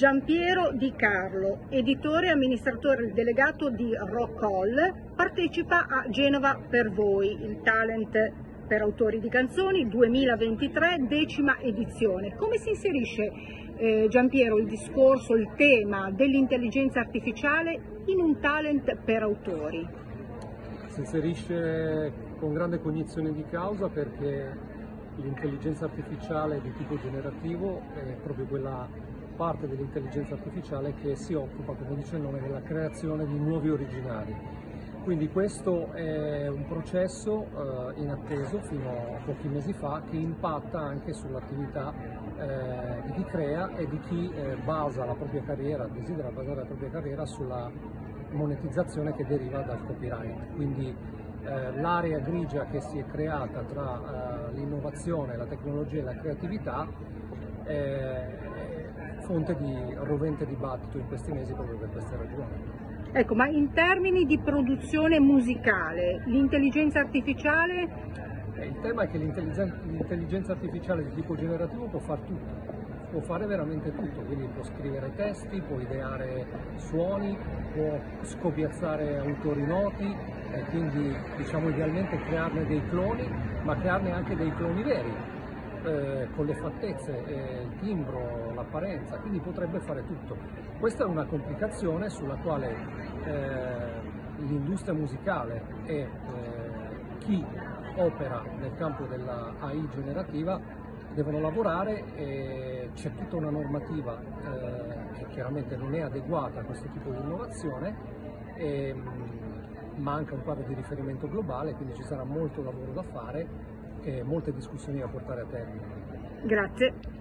Giampiero Di Carlo, editore e amministratore delegato di Rockall, partecipa a Genova per voi, il talent per autori di canzoni 2023, decima edizione. Come si inserisce eh, Giampiero il discorso, il tema dell'intelligenza artificiale in un talent per autori? Si inserisce con grande cognizione di causa perché l'intelligenza artificiale di tipo generativo è proprio quella parte dell'intelligenza artificiale che si occupa, come dice il nome, della creazione di nuovi originali. Quindi questo è un processo eh, inatteso fino a pochi mesi fa che impatta anche sull'attività eh, di chi crea e di chi eh, basa la propria carriera, desidera basare la propria carriera sulla monetizzazione che deriva dal copyright. Quindi eh, l'area grigia che si è creata tra eh, l'innovazione, la tecnologia e la creatività è fonte di rovente dibattito in questi mesi proprio per queste ragioni. Ecco, ma in termini di produzione musicale, l'intelligenza artificiale... Eh, il tema è che l'intelligenza artificiale di tipo generativo può fare tutto, può fare veramente tutto, quindi può scrivere testi, può ideare suoni, può scopiazzare autori noti, e quindi diciamo idealmente crearne dei cloni, ma crearne anche dei cloni veri, eh, con le fattezze, eh, il timbro, l'apparenza, quindi potrebbe fare tutto. Questa è una complicazione sulla quale eh, l'industria musicale e eh, chi opera nel campo della AI generativa devono lavorare e c'è tutta una normativa eh, che chiaramente non è adeguata a questo tipo di innovazione. E, manca un quadro di riferimento globale, quindi ci sarà molto lavoro da fare e molte discussioni da portare a termine. Grazie.